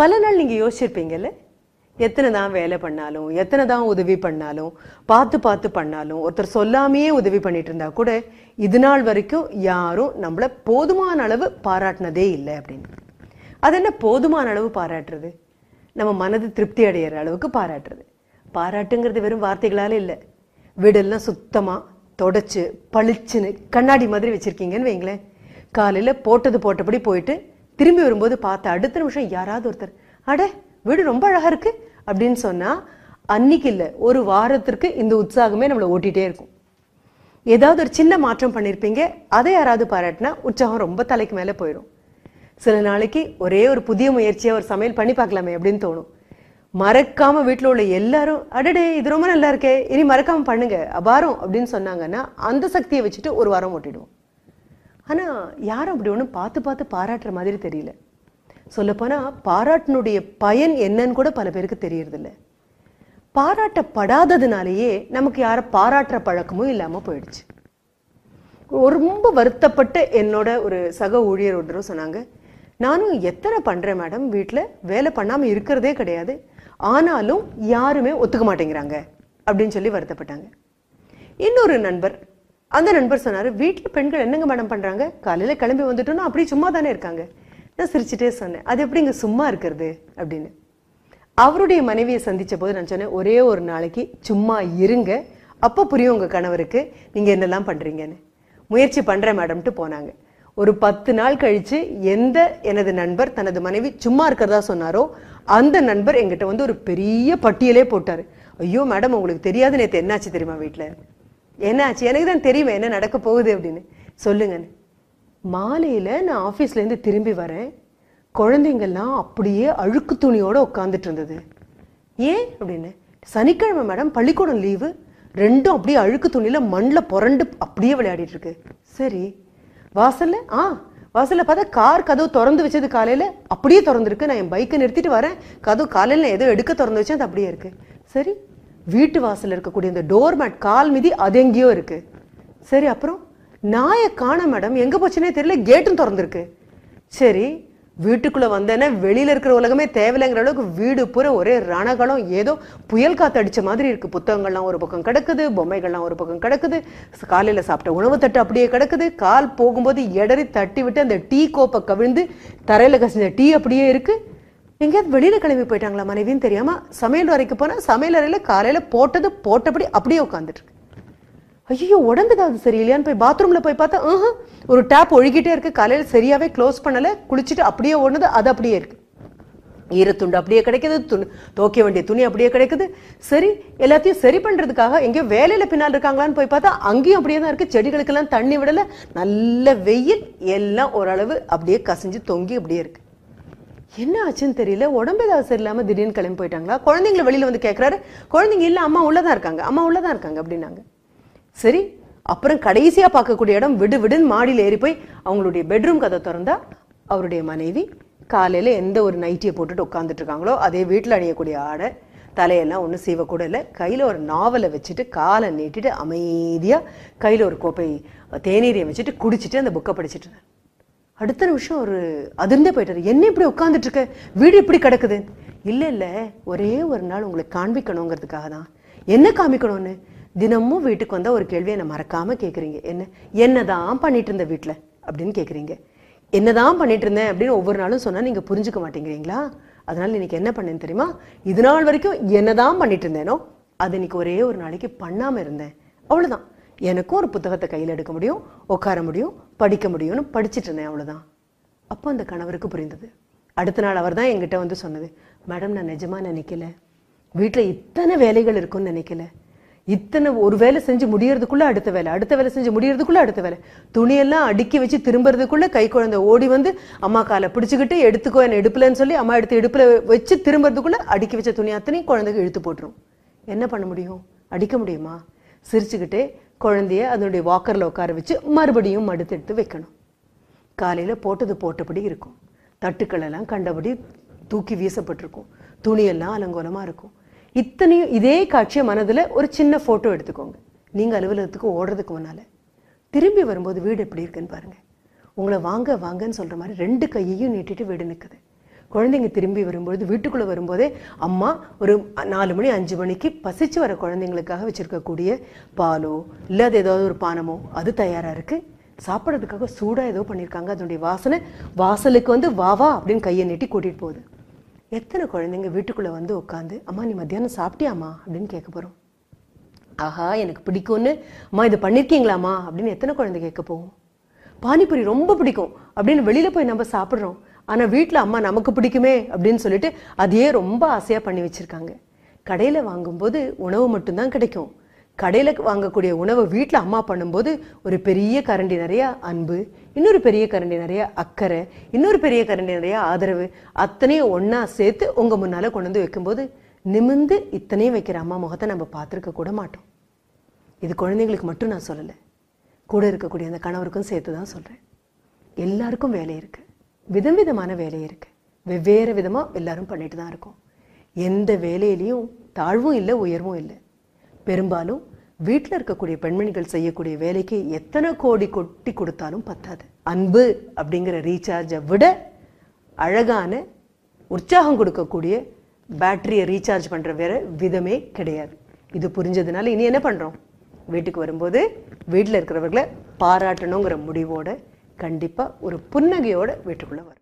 பல நாள் நீங்கள் யோசிச்சிருப்பீங்கல்ல? எத்தனை தான் வேலை பண்ணாலும் எத்தனை தான் உதவி பண்ணாலும் பார்த்து பார்த்து பண்ணாலும் ஒருத்தர் சொல்லாமையே உதவி பண்ணிட்டு இருந்தா கூட இது நாள் வரைக்கும் யாரும் நம்மளை போதுமான அளவு பாராட்டினதே இல்லை அப்படின்னு. அது என்ன போதுமான அளவு பாராட்டுறது? நம்ம மனது திருப்தி அடைகிற அளவுக்கு பாராட்டுறது. பாராட்டுங்கிறது வெறும் வார்த்தைகளால் இல்லை. வீடெல்லாம் சுத்தமாக தொடச்சி பளிச்சுன்னு கண்ணாடி மாதிரி வச்சுருக்கீங்கன்னு வைங்களேன். காலையில் போட்டது போட்டபடி போயிட்டு திரும்பி வரும்போது பார்த்த அடுத்த நிமிஷம் யாராவது ஒருத்தர் அட வீடு ரொம்ப அழகா இருக்கு அப்படின்னு சொன்னா அன்னைக்கு இல்லை ஒரு வாரத்திற்கு இந்த உற்சாகமே நம்மளை ஓட்டிகிட்டே இருக்கும். ஏதாவது ஒரு சின்ன மாற்றம் பண்ணியிருப்பீங்க அதை யாராவது பாராட்டினா உற்சாகம் ரொம்ப தலைக்கு மேலே போயிடும் சில நாளைக்கு ஒரே ஒரு புதிய முயற்சியாக ஒரு சமையல் பண்ணி பார்க்கலாமே அப்படின்னு தோணும். மறக்காம வீட்டில் உள்ள எல்லாரும் அடடே இது ரொம்ப நல்லா இருக்கே இனி மறக்காம பண்ணுங்க அபாரம் அப்படின்னு சொன்னாங்கன்னா அந்த சக்தியை வச்சுட்டு ஒரு வாரம் ஓட்டிடுவோம். ஆனா யாரும் அப்படி ஒன்றும் பார்த்து பார்த்து பாராட்டுற மாதிரி தெரியல. சொல்லப்போனா பாராட்டினுடைய பயன் என்னன்னு கூட பல பேருக்கு தெரியறதில்ல. பாராட்டப்படாததுனாலேயே நமக்கு யாரை பாராட்டுற பழக்கமும் இல்லாமல் போயிடுச்சு. ரொம்ப வருத்தப்பட்ட என்னோட ஒரு சக ஊழியர் ஒருத்தரும் சொன்னாங்க நானும் எத்தனை பண்றேன் மேடம் வீட்டில் வேலை பண்ணாமல் இருக்கிறதே கிடையாது. ஆனாலும் யாருமே ஒத்துக்க மாட்டேங்கிறாங்க அப்படின்னு சொல்லி வருத்தப்பட்டாங்க. இன்னொரு நண்பர் அந்த நண்பர் சொன்னார் வீட்டில் பெண்கள் என்னங்க மேடம் பண்றாங்க? காலையில கிளம்பி வந்துட்டோம்னா அப்படியே சும்மா தானே இருக்காங்க? நான் சிரிச்சுட்டே சொன்னேன் அது எப்படி இங்கே சும்மா இருக்கிறது? அப்படின்னு. அவருடைய மனைவியை சந்திச்ச போது நான் சொன்னேன் ஒரே ஒரு நாளைக்கு சும்மா இருங்க. அப்போ புரியும் உங்க கணவருக்கு நீங்க என்னெல்லாம் பண்றீங்கன்னு. முயற்சி பண்றேன் மேடம்ட்டு போனாங்க. ஒரு பத்து நாள் கழிச்சு எந்த எனது நண்பர் தனது மனைவி சும்மா இருக்கிறதா சொன்னாரோ அந்த நண்பர் எங்கிட்ட வந்து ஒரு பெரிய பட்டியலே போட்டார். ஐயோ மேடம் உங்களுக்கு தெரியாது நேற்று என்னாச்சு தெரியுமா வீட்டில் என்னாச்சு? எனக்கு தான் தெரியுமே என்ன நடக்க போகுது அப்படின்னு. சொல்லுங்கன்னு மாலையில் நான் ஆஃபீஸ்லேருந்து திரும்பி வரேன். குழந்தைங்கள்லாம் அப்படியே அழுக்கு துணியோடு உட்காந்துட்டு இருந்தது. ஏன் அப்படின்னு? சனிக்கிழமை மேடம் பள்ளிக்கூடம் லீவு ரெண்டும் அப்படியே அழுக்கு துணியில் மண்ணில் புரண்டு அப்படியே விளையாடிட்டு இருக்கு. சரி. வாசல்ல? ஆ வாசல்ல பார்த்தா கார் கதவு திறந்து வச்சது காலையில். அப்படியே திறந்துருக்கு. நான் என் பைக்கை நிறுத்திட்டு வரேன். கதவு காலையில் ஏதோ எடுக்க திறந்து வச்சேன். அது அப்படியே இருக்கு. சரி. வீட்டு வாசலில் இருக்கக்கூடிய இந்த டோர் மேட் கால் மிதி அது எங்கேயோ இருக்கு. சரி அப்புறம் நாயை காண மேடம் எங்க போச்சுன்னே தெரியல கேட்டும் திறந்துருக்கு. சரி வீட்டுக்குள்ள வந்தேன்னா வெளியில இருக்கிற உலகமே தேவையில்லைங்கிற அளவுக்கு வீடு பூரா ஒரே ரணகலம் ஏதோ புயல் காத்து அடிச்ச மாதிரி இருக்கு. புத்தகங்கள்லாம் ஒரு பக்கம் கிடக்குது பொம்மைகள்லாம் ஒரு பக்கம் கிடக்குது காலையில சாப்பிட்ட உணவு தட்டு அப்படியே கிடக்குது. கால் போகும்போது எடறி தட்டி விட்டு அந்த டீ கோப்பை கவிழ்ந்து தரையில கசிஞ்ச டீ அப்படியே இருக்கு. எங்கேயாவது வெளியில் கிளம்பி போயிட்டாங்களா மனைவின்னு தெரியாமல் சமையல் அறைக்கு போனால் சமையல் அறையில் காலையில் போட்டது போட்டபடி அப்படியே உட்காந்துட்டு ஐயோ உடம்பு ஏதாவது சரியில்லையான்னு போய் பாத்ரூமில் போய் பார்த்தா ஆஹ் ஒரு டேப் ஒழுகிட்டே இருக்குது காலையில் சரியாகவே க்ளோஸ் பண்ணலை. குளிச்சுட்டு அப்படியே ஓடுனது அது அப்படியே இருக்குது ஈரத்துண்டு அப்படியே கிடைக்குது துணி துவைக்க வேண்டிய துணி அப்படியே கிடைக்குது. சரி எல்லாத்தையும் சரி பண்ணுறதுக்காக எங்கேயோ வேலையில் பின்னால் இருக்காங்களான்னு போய் பார்த்தா அங்கேயும் அப்படியே தான் இருக்குது செடிகளுக்கெல்லாம் தண்ணி விடலை. நல்ல வெயில் எல்லாம் ஓரளவு அப்படியே கசிஞ்சு தொங்கி அப்படியே இருக்குது என்ன ஆச்சுன்னு தெரியல. உடம்பு ஏதாவது சரியில்லாம திடீர்னு கிளம்பி போயிட்டாங்களா? குழந்தைங்களை வெளியில வந்து கேட்கறாரு குழந்தைங்க இல்லை அம்மா உள்ளதான் இருக்காங்க. அம்மா உள்ளதான் இருக்காங்க அப்படின்னாங்க. சரி அப்புறம் கடைசியா பார்க்கக்கூடிய இடம் விடு விடுன்னு மாடியில் ஏறி போய் அவங்களுடைய பெட்ரூம் கதை திறந்தா அவருடைய மனைவி காலையில எந்த ஒரு நைட்டியை போட்டுட்டு உட்காந்துட்டு இருக்காங்களோ அதே வீட்டில் அணியக்கூடிய ஆடை தலையெல்லாம் ஒன்றும் சீவக்கூட இல்லை. கையில் ஒரு நாவலை வச்சுட்டு காலை நீட்டிட்டு அமைதியாக கையில் ஒரு கோப்பை தேநீரை வச்சுட்டு குடிச்சிட்டு அந்த புக்கை படிச்சிட்டு இருந்தேன் அடுத்த நிமிஷம் ஒரு அதிர்ந்தே போயிட்டார். என்ன இப்படி உட்காந்துட்டு இருக்க வீடு இப்படி கிடக்குது. இல்லை இல்லை. ஒரே ஒரு நாள் உங்களுக்கு காண்பிக்கணுங்கிறதுக்காக தான். என்ன காமிக்கணும்னு? தினமும் வீட்டுக்கு வந்தால் ஒரு கேள்வியை என்னை மறக்காமல் கேட்குறீங்க என்ன? என்னதான் பண்ணிட்டு இருந்த வீட்டில் அப்படின்னு கேக்குறீங்க. என்னதான் பண்ணிட்டு இருந்தேன் அப்படின்னு ஒவ்வொரு நாளும் சொன்னால் நீங்கள் புரிஞ்சுக்க மாட்டேங்கிறீங்களா? அதனால் இன்னைக்கு என்ன பண்ணேன்னு தெரியுமா? இது நாள் வரைக்கும் என்னதான் பண்ணிட்டு இருந்தேனோ அது இன்னைக்கு ஒரே ஒரு நாளைக்கு பண்ணாமல் இருந்தேன். அவ்வளோதான் எனக்கும் ஒரு புத்தகத்தை கையில் எடுக்க முடியும் உட்கார முடியும் படிக்க முடியும்னு படிச்சிட்டு இருந்தேன் அவ்வளோதான் அப்போ அந்த கணவருக்கு புரிந்தது. அடுத்த நாள் அவர் தான் எங்கிட்ட வந்து சொன்னது மேடம் நான் நிஜமாக நினைக்கல. வீட்டில் இத்தனை வேலைகள் இருக்கும்னு நினைக்கல. இத்தனை ஒரு வேலை செஞ்சு முடியறதுக்குள்ளே அடுத்த வேலை அடுத்த வேலை செஞ்சு முடியறதுக்குள்ளே அடுத்த வேலை. துணியெல்லாம் அடுக்கி வச்சு திரும்புறதுக்குள்ளே கை குழந்தை ஓடி வந்து அம்மா காலை பிடிச்சிக்கிட்டு எடுத்துக்கோ என்ன இடுப்புலன்னு சொல்லி அம்மா எடுத்து எடுப்பில் வச்சு திரும்புறதுக்குள்ளே அடுக்கி வச்ச துணி அத்தனையும் குழந்தைக்கு இழுத்து போட்டுரும். என்ன பண்ண முடியும்? அடிக்க முடியுமா? சிரிச்சுக்கிட்டே குழந்தைய அதனுடைய வாக்கரில் உட்கார வச்சு மறுபடியும் மடுத்து எடுத்து வைக்கணும். காலையில் போட்டது போட்டபடி இருக்கும். தட்டுக்கள் எல்லாம் கண்டபடி தூக்கி வீசப்பட்டிருக்கும். துணியெல்லாம் அலங்கோலமாக இருக்கும். இத்தனையும் இதே காட்சியை மனதில் ஒரு சின்ன ஃபோட்டோ எடுத்துக்கோங்க. நீங்கள் அலுவலகத்துக்கு ஓடுறதுக்கு முன்னால். திரும்பி வரும்போது வீடு எப்படி இருக்குன்னு பாருங்க. உங்களை வாங்க வாங்கன்னு சொல்கிற மாதிரி ரெண்டு கையையும் நீட்டிட்டு வீடு நிற்குது குழந்தைங்க திரும்பி வரும்பொழுது வீட்டுக்குள்ளே வரும்போதே அம்மா ஒரு நாலு மணி அஞ்சு மணிக்கு பசிச்சு வர குழந்தைங்களுக்காக வச்சுருக்கக்கூடிய பாலோ இல்லாத ஏதாவது ஒரு பானமோ அது தயாராக இருக்குது சாப்பிட்றதுக்காக சூடாக ஏதோ பண்ணியிருக்காங்க அதனுடைய வாசனை வாசலுக்கு வந்து வா வா அப்படின்னு கையை நீட்டி கூட்டிகிட்டு போகுது. எத்தனை குழந்தைங்க வீட்டுக்குள்ளே வந்து உட்காந்து அம்மா நீ மத்தியானம் சாப்பிட்டியாம்மா? அப்படின்னு கேட்க போகிறோம் ஆஹா எனக்கு பிடிக்கும்னு அம்மா இது பண்ணியிருக்கீங்களாம்மா அப்படின்னு எத்தனை குழந்தை கேட்க போவோம் பானிபூரி ரொம்ப பிடிக்கும். அப்படின்னு வெளியில் போய் நம்ம சாப்பிட்றோம். ஆனால் வீட்டில் அம்மா நமக்கு பிடிக்குமே அப்படின்னு சொல்லிட்டு அதையே ரொம்ப ஆசையாக பண்ணி வச்சுருக்காங்க. கடையில் வாங்கும்போது உணவு மட்டும்தான் கிடைக்கும். கடையில் வாங்கக்கூடிய உணவை வீட்டில் அம்மா பண்ணும்போது ஒரு பெரிய கரண்டி நிறையா அன்பு இன்னொரு பெரிய கரண்டி நிறையா அக்கறை இன்னொரு பெரிய கரண்டி நிறையா ஆதரவு அத்தனையும் ஒன்றா சேர்த்து உங்கள் முன்னால் கொண்டு வந்து வைக்கும்போது நிமிந்து இத்தனையும் வைக்கிற அம்மா முகத்தை நம்ம பார்த்துருக்க கூட மாட்டோம். இது குழந்தைங்களுக்கு மட்டும் நான் சொல்லலை. கூட இருக்கக்கூடிய அந்த கணவருக்கும் சேர்த்து தான் சொல்கிறேன் எல்லாருக்கும் வேலை இருக்குது விதம் விதமான வேலை இருக்கு. வெவ்வேறு விதமாக எல்லாரும் பண்ணிட்டு தான் இருக்கோம். எந்த வேலையிலையும் தாழ்வும் இல்லை உயர்வும் இல்லை. பெரும்பாலும் வீட்டில் இருக்கக்கூடிய பெண்மணிகள் செய்யக்கூடிய வேலைக்கு எத்தனை கோடி கொட்டி கொடுத்தாலும் பத்தாது. அன்பு அப்படிங்கிற ரீசார்ஜை விட அழகான உற்சாகம் கொடுக்கக்கூடிய பேட்டரியை ரீசார்ஜ் பண்ணுற வேற விதமே கிடையாது. இது புரிஞ்சதுனால இனி என்ன பண்ணுறோம் வீட்டுக்கு வரும்போது வீட்டில் இருக்கிறவர்களை பாராட்டணுங்கிற முடிவோட கண்டிப்பாக ஒரு புன்னகையோட வீட்டுக்குள்ளே வரும்.